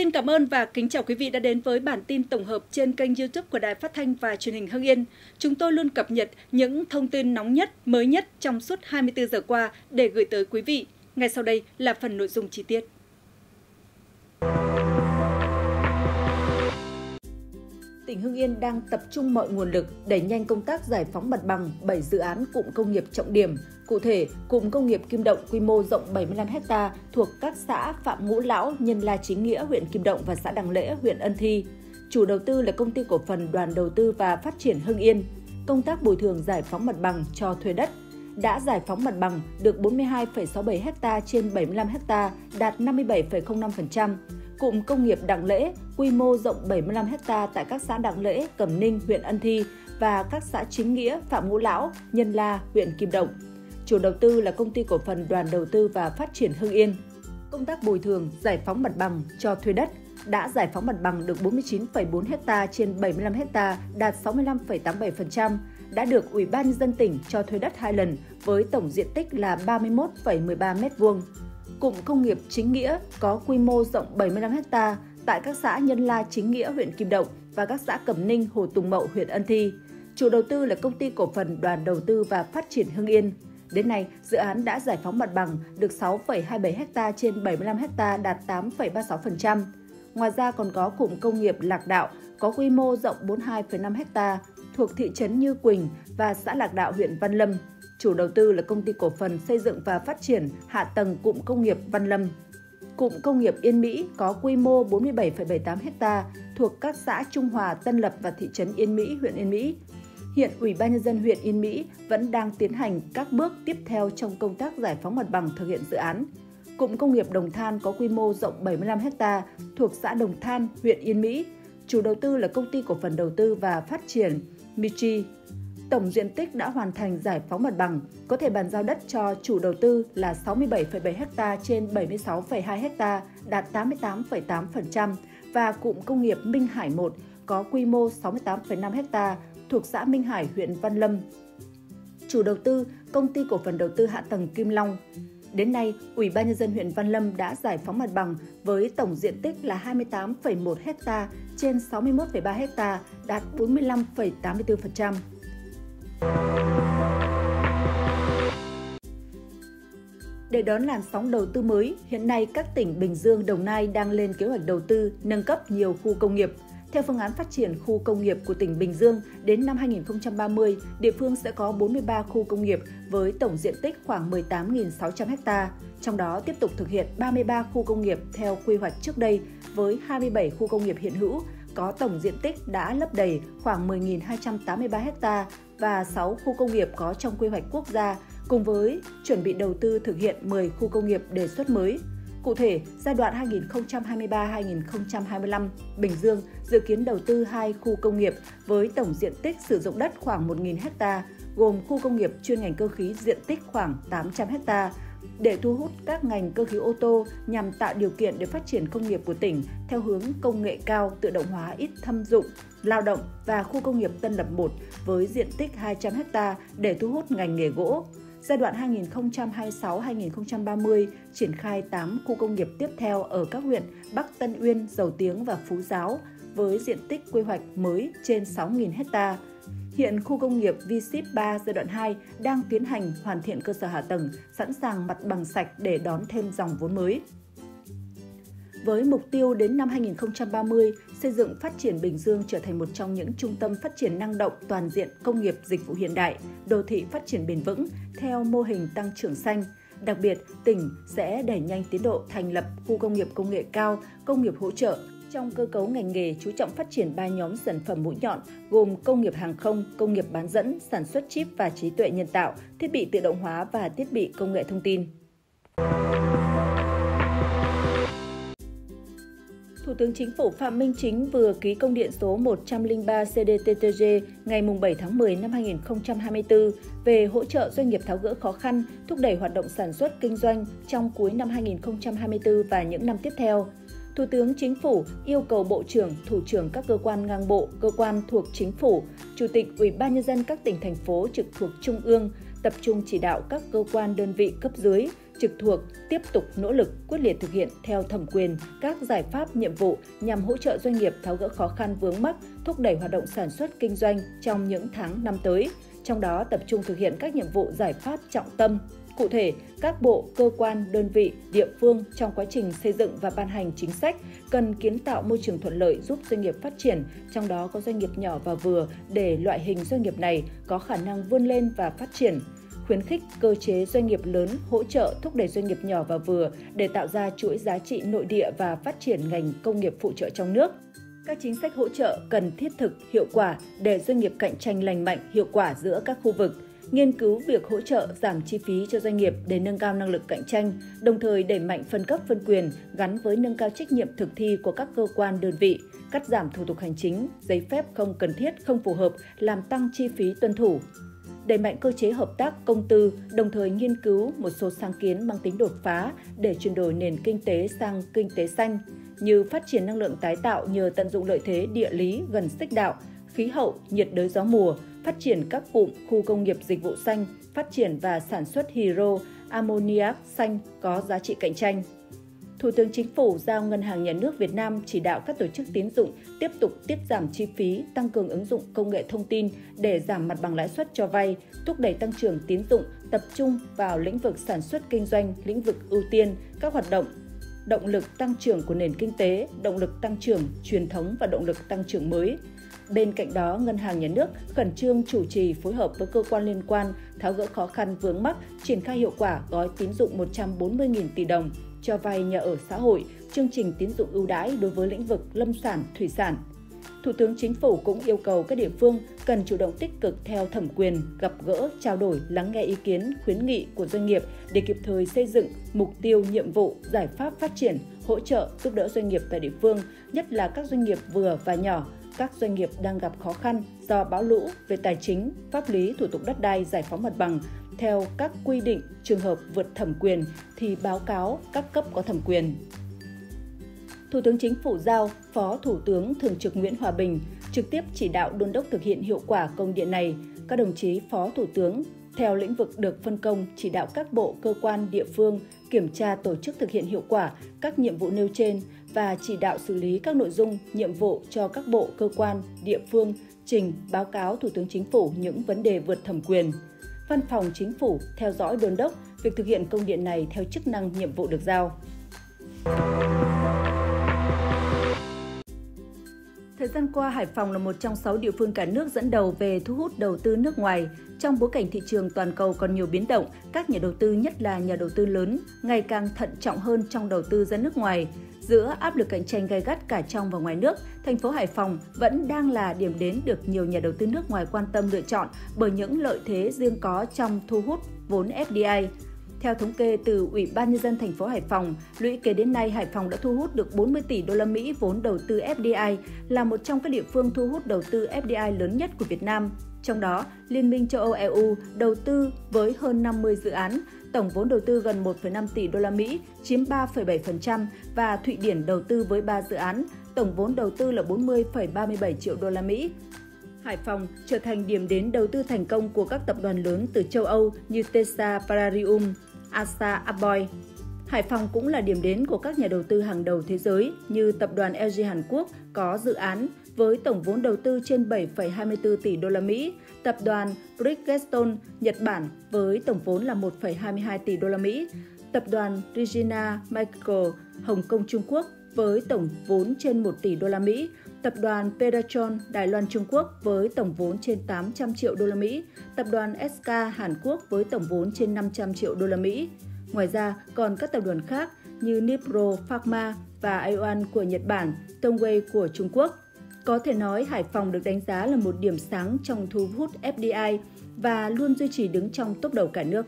Xin cảm ơn và kính chào quý vị đã đến với bản tin tổng hợp trên kênh YouTube của Đài Phát thanh và Truyền hình Hưng Yên. Chúng tôi luôn cập nhật những thông tin nóng nhất, mới nhất trong suốt 24 giờ qua để gửi tới quý vị. Ngay sau đây là phần nội dung chi tiết. tỉnh Hưng Yên đang tập trung mọi nguồn lực đẩy nhanh công tác giải phóng mặt bằng 7 dự án cụm công nghiệp trọng điểm. Cụ thể, cụm công nghiệp Kim Động quy mô rộng 75 ha thuộc các xã Phạm Ngũ Lão, Nhân La Chính Nghĩa, huyện Kim Động và xã Đằng Lễ, huyện Ân Thi. Chủ đầu tư là công ty cổ phần Đoàn Đầu tư và Phát triển Hưng Yên. Công tác bồi thường giải phóng mặt bằng cho thuê đất đã giải phóng mặt bằng được 42,67 ha trên 75 ha, đạt 57,05% cụm công nghiệp Đặng Lễ, quy mô rộng 75 ha tại các xã Đặng Lễ, Cẩm Ninh, huyện Ân Thi và các xã Chính Nghĩa, Phạm Ngũ Lão, Nhân La, huyện Kim Động. Chủ đầu tư là công ty cổ phần Đoàn Đầu tư và Phát triển Hưng Yên. Công tác bồi thường, giải phóng mặt bằng cho thuê đất đã giải phóng mặt bằng được 49,4 ha trên 75 ha, đạt 65,87%, đã được Ủy ban nhân dân tỉnh cho thuê đất hai lần với tổng diện tích là 31,13 m2 cụm công nghiệp Chính Nghĩa có quy mô rộng 75 ha tại các xã Nhân La Chính Nghĩa huyện Kim Động và các xã Cẩm Ninh, Hồ Tùng Mậu huyện Ân Thi. Chủ đầu tư là công ty cổ phần Đoàn Đầu tư và Phát triển Hưng Yên. Đến nay, dự án đã giải phóng mặt bằng được 6,27 ha trên 75 ha đạt 8,36%. Ngoài ra còn có cụm công nghiệp Lạc Đạo có quy mô rộng 42,5 ha thuộc thị trấn Như Quỳnh và xã Lạc Đạo huyện Văn Lâm Chủ đầu tư là công ty cổ phần xây dựng và phát triển hạ tầng cụm công nghiệp Văn Lâm. Cụm công nghiệp Yên Mỹ có quy mô 47,78 ha thuộc các xã Trung Hòa, Tân Lập và thị trấn Yên Mỹ, huyện Yên Mỹ. Hiện Ủy ban nhân dân huyện Yên Mỹ vẫn đang tiến hành các bước tiếp theo trong công tác giải phóng mặt bằng thực hiện dự án. Cụm công nghiệp Đồng Than có quy mô rộng 75 ha thuộc xã Đồng Than, huyện Yên Mỹ. Chủ đầu tư là công ty cổ phần đầu tư và phát triển Michi tổng diện tích đã hoàn thành giải phóng mặt bằng, có thể bàn giao đất cho chủ đầu tư là 67,7 ha trên 76,2 ha, đạt 88,8% và cụm công nghiệp Minh Hải 1 có quy mô 68,5 ha thuộc xã Minh Hải, huyện Văn Lâm. Chủ đầu tư, công ty cổ phần đầu tư hạ tầng Kim Long. Đến nay, Ủy ban nhân dân huyện Văn Lâm đã giải phóng mặt bằng với tổng diện tích là 28,1 ha trên 61,3 ha, đạt 45,84%. Để đón làn sóng đầu tư mới, hiện nay các tỉnh Bình Dương, Đồng Nai đang lên kế hoạch đầu tư nâng cấp nhiều khu công nghiệp. Theo phương án phát triển khu công nghiệp của tỉnh Bình Dương, đến năm 2030, địa phương sẽ có 43 khu công nghiệp với tổng diện tích khoảng 18.600 ha. Trong đó tiếp tục thực hiện 33 khu công nghiệp theo quy hoạch trước đây với 27 khu công nghiệp hiện hữu có tổng diện tích đã lấp đầy khoảng 10.283 ha và 6 khu công nghiệp có trong quy hoạch quốc gia, cùng với chuẩn bị đầu tư thực hiện 10 khu công nghiệp đề xuất mới. Cụ thể, giai đoạn 2023-2025, Bình Dương dự kiến đầu tư hai khu công nghiệp với tổng diện tích sử dụng đất khoảng 1.000 ha, gồm khu công nghiệp chuyên ngành cơ khí diện tích khoảng 800 ha, để thu hút các ngành cơ khí ô tô nhằm tạo điều kiện để phát triển công nghiệp của tỉnh theo hướng công nghệ cao, tự động hóa ít thâm dụng, lao động và khu công nghiệp Tân Lập 1 với diện tích 200 ha để thu hút ngành nghề gỗ. Giai đoạn 2026-2030 triển khai 8 khu công nghiệp tiếp theo ở các huyện Bắc Tân Uyên, Dầu Tiếng và Phú Giáo với diện tích quy hoạch mới trên 6.000 hectare Hiện khu công nghiệp V-Ship 3 giai đoạn 2 đang tiến hành hoàn thiện cơ sở hạ tầng, sẵn sàng mặt bằng sạch để đón thêm dòng vốn mới. Với mục tiêu đến năm 2030, xây dựng phát triển Bình Dương trở thành một trong những trung tâm phát triển năng động toàn diện công nghiệp dịch vụ hiện đại, đô thị phát triển bền vững theo mô hình tăng trưởng xanh. Đặc biệt, tỉnh sẽ đẩy nhanh tiến độ thành lập khu công nghiệp công nghệ cao, công nghiệp hỗ trợ, trong cơ cấu ngành nghề chú trọng phát triển ba nhóm sản phẩm mũi nhọn gồm công nghiệp hàng không, công nghiệp bán dẫn, sản xuất chip và trí tuệ nhân tạo, thiết bị tự động hóa và thiết bị công nghệ thông tin. Thủ tướng Chính phủ Phạm Minh Chính vừa ký công điện số 103 CDTTG ngày 7 tháng 10 năm 2024 về hỗ trợ doanh nghiệp tháo gỡ khó khăn, thúc đẩy hoạt động sản xuất kinh doanh trong cuối năm 2024 và những năm tiếp theo. Thủ tướng Chính phủ yêu cầu Bộ trưởng, Thủ trưởng các cơ quan ngang bộ, cơ quan thuộc Chính phủ, Chủ tịch Ủy ban Nhân dân các tỉnh, thành phố trực thuộc Trung ương tập trung chỉ đạo các cơ quan đơn vị cấp dưới trực thuộc tiếp tục nỗ lực quyết liệt thực hiện theo thẩm quyền các giải pháp nhiệm vụ nhằm hỗ trợ doanh nghiệp tháo gỡ khó khăn vướng mắc, thúc đẩy hoạt động sản xuất kinh doanh trong những tháng năm tới. Trong đó tập trung thực hiện các nhiệm vụ giải pháp trọng tâm, Cụ thể, các bộ, cơ quan, đơn vị, địa phương trong quá trình xây dựng và ban hành chính sách cần kiến tạo môi trường thuận lợi giúp doanh nghiệp phát triển, trong đó có doanh nghiệp nhỏ và vừa để loại hình doanh nghiệp này có khả năng vươn lên và phát triển khuyến khích cơ chế doanh nghiệp lớn hỗ trợ thúc đẩy doanh nghiệp nhỏ và vừa để tạo ra chuỗi giá trị nội địa và phát triển ngành công nghiệp phụ trợ trong nước. Các chính sách hỗ trợ cần thiết thực, hiệu quả để doanh nghiệp cạnh tranh lành mạnh, hiệu quả giữa các khu vực – nghiên cứu việc hỗ trợ giảm chi phí cho doanh nghiệp để nâng cao năng lực cạnh tranh, đồng thời đẩy mạnh phân cấp phân quyền gắn với nâng cao trách nhiệm thực thi của các cơ quan đơn vị, cắt giảm thủ tục hành chính, giấy phép không cần thiết, không phù hợp, làm tăng chi phí tuân thủ đẩy mạnh cơ chế hợp tác công tư, đồng thời nghiên cứu một số sáng kiến mang tính đột phá để chuyển đổi nền kinh tế sang kinh tế xanh, như phát triển năng lượng tái tạo nhờ tận dụng lợi thế địa lý gần xích đạo, khí hậu, nhiệt đới gió mùa, phát triển các cụm khu công nghiệp dịch vụ xanh, phát triển và sản xuất hydro, ammoniac xanh có giá trị cạnh tranh. Thủ tướng Chính phủ giao Ngân hàng Nhà nước Việt Nam chỉ đạo các tổ chức tín dụng tiếp tục tiết giảm chi phí, tăng cường ứng dụng công nghệ thông tin để giảm mặt bằng lãi suất cho vay, thúc đẩy tăng trưởng tín dụng, tập trung vào lĩnh vực sản xuất kinh doanh, lĩnh vực ưu tiên, các hoạt động động lực tăng trưởng của nền kinh tế, động lực tăng trưởng truyền thống và động lực tăng trưởng mới, Bên cạnh đó, Ngân hàng Nhà nước khẩn trương chủ trì phối hợp với cơ quan liên quan tháo gỡ khó khăn vướng mắc, triển khai hiệu quả gói tín dụng 140.000 tỷ đồng cho vay nhà ở xã hội, chương trình tín dụng ưu đãi đối với lĩnh vực lâm sản, thủy sản. Thủ tướng Chính phủ cũng yêu cầu các địa phương cần chủ động tích cực theo thẩm quyền, gặp gỡ, trao đổi, lắng nghe ý kiến, khuyến nghị của doanh nghiệp để kịp thời xây dựng mục tiêu, nhiệm vụ, giải pháp phát triển, hỗ trợ, giúp đỡ doanh nghiệp tại địa phương, nhất là các doanh nghiệp vừa và nhỏ, các doanh nghiệp đang gặp khó khăn do bão lũ về tài chính, pháp lý, thủ tục đất đai, giải phóng mặt bằng theo các quy định trường hợp vượt thẩm quyền thì báo cáo các cấp có thẩm quyền. Thủ tướng Chính phủ giao Phó Thủ tướng Thường trực Nguyễn Hòa Bình trực tiếp chỉ đạo đôn đốc thực hiện hiệu quả công điện này. Các đồng chí Phó Thủ tướng theo lĩnh vực được phân công chỉ đạo các bộ, cơ quan, địa phương kiểm tra tổ chức thực hiện hiệu quả các nhiệm vụ nêu trên và chỉ đạo xử lý các nội dung, nhiệm vụ cho các bộ, cơ quan, địa phương trình báo cáo Thủ tướng Chính phủ những vấn đề vượt thẩm quyền. Văn phòng Chính phủ theo dõi đôn đốc việc thực hiện công điện này theo chức năng nhiệm vụ được giao. Thời gian qua, Hải Phòng là một trong 6 địa phương cả nước dẫn đầu về thu hút đầu tư nước ngoài. Trong bối cảnh thị trường toàn cầu còn nhiều biến động, các nhà đầu tư, nhất là nhà đầu tư lớn, ngày càng thận trọng hơn trong đầu tư ra nước ngoài. Giữa áp lực cạnh tranh gay gắt cả trong và ngoài nước, thành phố Hải Phòng vẫn đang là điểm đến được nhiều nhà đầu tư nước ngoài quan tâm lựa chọn bởi những lợi thế riêng có trong thu hút vốn FDI. Theo thống kê từ Ủy ban nhân dân thành phố Hải Phòng, lũy kế đến nay Hải Phòng đã thu hút được 40 tỷ đô la Mỹ vốn đầu tư FDI, là một trong các địa phương thu hút đầu tư FDI lớn nhất của Việt Nam. Trong đó, Liên minh châu Âu EU đầu tư với hơn 50 dự án, tổng vốn đầu tư gần 1,5 tỷ đô la Mỹ, chiếm 3,7% và Thụy Điển đầu tư với 3 dự án, tổng vốn đầu tư là 40,37 triệu đô la Mỹ. Hải Phòng trở thành điểm đến đầu tư thành công của các tập đoàn lớn từ châu Âu như Tesa Pararium, Asa Aboy, Hải Phòng cũng là điểm đến của các nhà đầu tư hàng đầu thế giới như tập đoàn LG Hàn Quốc có dự án với tổng vốn đầu tư trên 7,24 tỷ đô la Mỹ, tập đoàn Bridgestone Nhật Bản với tổng vốn là 1,22 tỷ đô la Mỹ, tập đoàn Regina Michael Hồng Kông Trung Quốc với tổng vốn trên 1 tỷ đô la Mỹ, tập đoàn Pedachon Đài Loan Trung Quốc với tổng vốn trên 800 triệu đô la Mỹ, tập đoàn SK Hàn Quốc với tổng vốn trên 500 triệu đô la Mỹ. Ngoài ra, còn các tập đoàn khác như Nipro Pharma và Aeon của Nhật Bản, Tongwei của Trung Quốc. Có thể nói Hải Phòng được đánh giá là một điểm sáng trong thu hút FDI và luôn duy trì đứng trong top đầu cả nước.